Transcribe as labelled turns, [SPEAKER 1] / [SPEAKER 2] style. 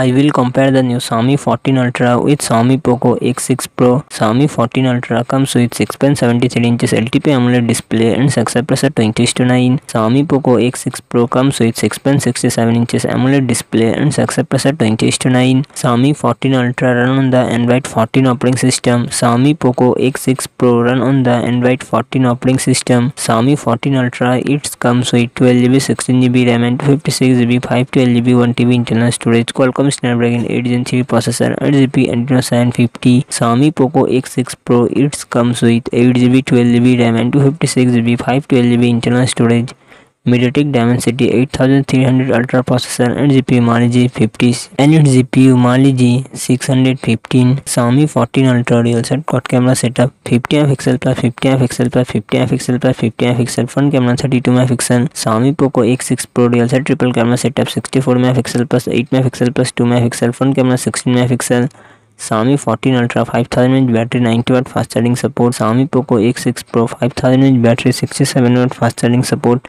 [SPEAKER 1] I will compare the new Xiaomi 14 Ultra with Xiaomi Poco X6 Pro. Xiaomi 14 Ultra comes with 6.73 inches LTP AMOLED display and success pressure 20 to 9. Xiaomi Poco X6 Pro comes with 6.67 inches AMOLED display and success pressure 20 to 9. Xiaomi 14 Ultra run on the Android 14 operating system. Xiaomi Poco X6 Pro run on the Android 14 operating system. Xiaomi 14 Ultra it comes with 12GB, 16GB RAM and 256GB, 512GB, 1TB internal storage. Snapdragon eight gen छः processor eight G B एंड्रो seven fifty Sami Poco X six pro it's comes with eight G B twelve G B RAM and two fifty six G B five twelve G B internal storage MediaTek Dimensity 8300 ultra processor and G Mali G fifty N eight G P Mali G six hundred fifteen Sami fourteen ultra rear set quad camera setup fifty F XL plus fifty F XL plus fifty F XL plus fifty F XL front camera thirty two megapixel Sami Poco X six pro rear set triple camera setup sixty four megapixel plus eight megapixel plus two megapixel front camera sixteen megapixel Sami fourteen ultra five thousand inch battery ninety watt fast charging support Sami Poco X six pro five thousand inch battery sixty seven watt fast charging support